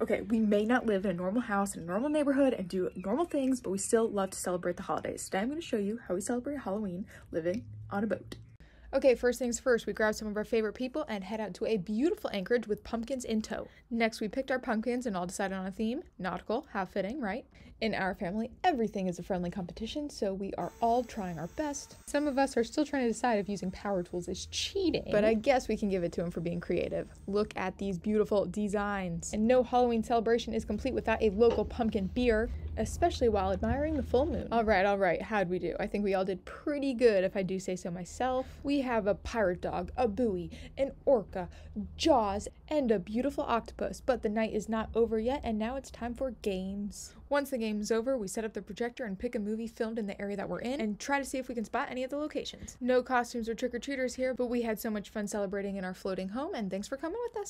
Okay, we may not live in a normal house in a normal neighborhood and do normal things, but we still love to celebrate the holidays. Today I'm going to show you how we celebrate Halloween living on a boat. Okay, first things first, we grabbed some of our favorite people and head out to a beautiful anchorage with pumpkins in tow. Next, we picked our pumpkins and all decided on a theme nautical, how fitting, right? In our family, everything is a friendly competition, so we are all trying our best. Some of us are still trying to decide if using power tools is cheating, but I guess we can give it to them for being creative. Look at these beautiful designs. And no Halloween celebration is complete without a local pumpkin beer especially while admiring the full moon. All right, all right, how'd we do? I think we all did pretty good if I do say so myself. We have a pirate dog, a buoy, an orca, jaws, and a beautiful octopus, but the night is not over yet and now it's time for games. Once the game is over, we set up the projector and pick a movie filmed in the area that we're in and try to see if we can spot any of the locations. No costumes or trick-or-treaters here, but we had so much fun celebrating in our floating home and thanks for coming with us.